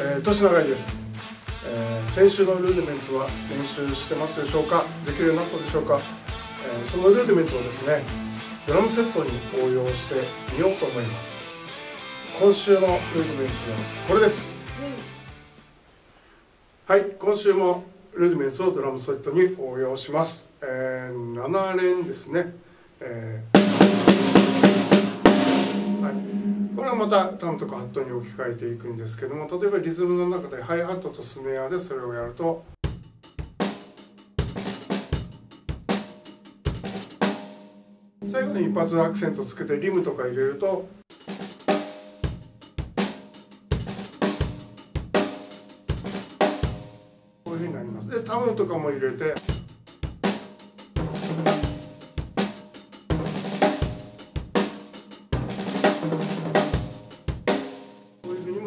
えー、年長いです、えー、先週のルーデメンツは練習してますでしょうか？できるようになったでしょうか、えー、そのルーデメンツをですねドラムセットに応用してみようと思います。今週のルーデメンツはこれです、うん、はい今週もルーデメンツをドラムセットに応用します、えー、7連ですね、またタムとかハットに置き換えていくんですけども例えばリズムの中でハイハットとスネアでそれをやると最後に一発アクセントつけてリムとか入れるとこういうふうになります。でタムとかも入れて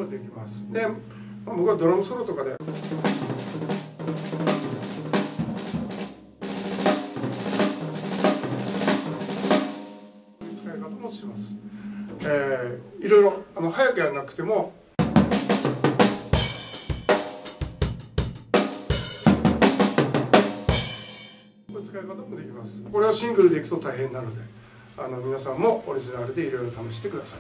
できますで、まあ、僕はドラムソロとかで。使い方もします、えー、いろいろあの早くやらなくても。使い方もできます。これはシングルでいくと大変なのであの皆さんもオリジナルでいろいろ試してください。